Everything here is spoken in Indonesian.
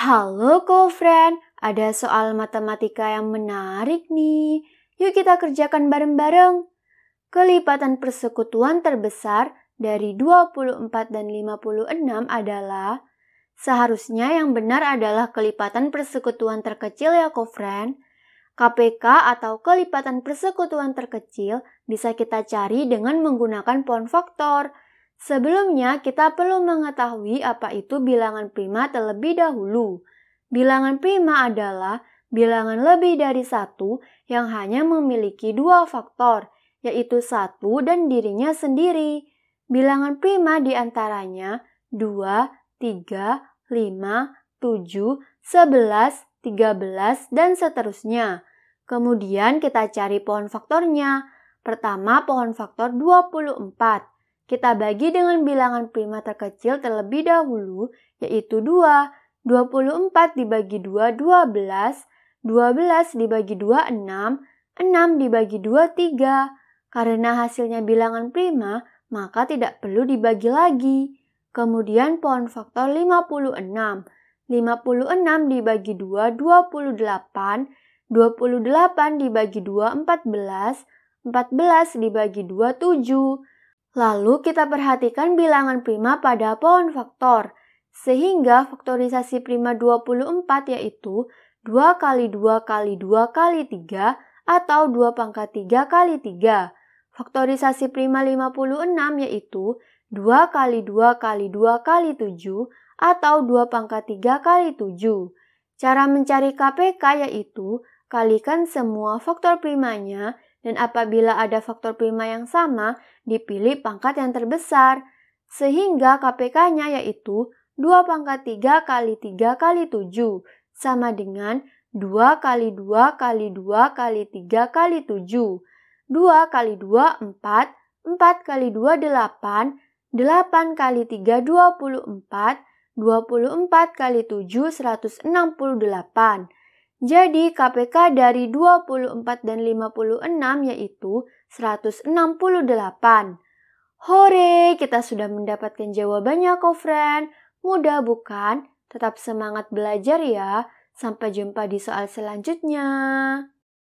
Halo co-friend, ada soal matematika yang menarik nih. Yuk kita kerjakan bareng-bareng. Kelipatan persekutuan terbesar dari 24 dan 56 adalah Seharusnya yang benar adalah kelipatan persekutuan terkecil ya co-friend. KPK atau kelipatan persekutuan terkecil bisa kita cari dengan menggunakan pohon faktor. Sebelumnya, kita perlu mengetahui apa itu bilangan prima terlebih dahulu. Bilangan prima adalah bilangan lebih dari satu yang hanya memiliki dua faktor, yaitu satu dan dirinya sendiri. Bilangan prima di antaranya 2, 3, 5, 7, 11, 13, dan seterusnya. Kemudian kita cari pohon faktornya. Pertama pohon faktor 24. Kita bagi dengan bilangan prima terkecil terlebih dahulu, yaitu 2. 24 dibagi 2, 12. 12 dibagi 2, 6. 6 dibagi 2, 3. Karena hasilnya bilangan prima, maka tidak perlu dibagi lagi. Kemudian pohon faktor 56. 56 dibagi 2, 28. 28 dibagi 2, 14. 14 dibagi 2, 7. Lalu kita perhatikan bilangan prima pada pohon faktor, sehingga faktorisasi prima 24 yaitu 2 kali 2 kali 2 kali 3 atau 2 pangkat 3 kali 3. Faktorisasi prima 56 yaitu 2 kali 2 kali 2 kali 7 atau 2 pangkat 3 kali 7. Cara mencari KPK yaitu kalikan semua faktor primanya dan apabila ada faktor prima yang sama, dipilih pangkat yang terbesar. Sehingga KPK-nya yaitu 2 pangkat 3 kali 3 kali 7 sama dengan 2 kali 2 kali 2 kali 3 kali 7. 2 kali 2 4, 4 kali 2 8, 8 kali 3 24, 24 kali 7 168. Jadi KPK dari 24 dan 56 yaitu 168. Hore, kita sudah mendapatkan jawabannya kok friend. Mudah bukan? Tetap semangat belajar ya. Sampai jumpa di soal selanjutnya.